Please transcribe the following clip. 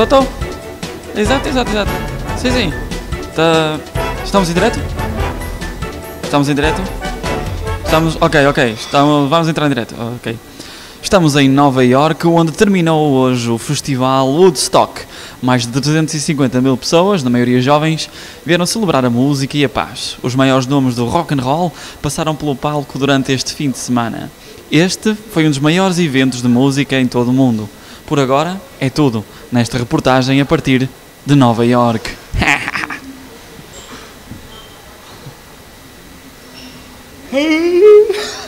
Tô, tô. Exato, exato, exato. Sim, sim. Tá... Estamos em direto? Estamos em direto? Estamos. Ok, ok. Estamos... Vamos entrar em direto. Ok. Estamos em Nova York, onde terminou hoje o festival Woodstock. Mais de 250 mil pessoas, na maioria jovens, vieram celebrar a música e a paz. Os maiores nomes do rock and roll passaram pelo palco durante este fim de semana. Este foi um dos maiores eventos de música em todo o mundo. Por agora é tudo nesta reportagem a partir de Nova York.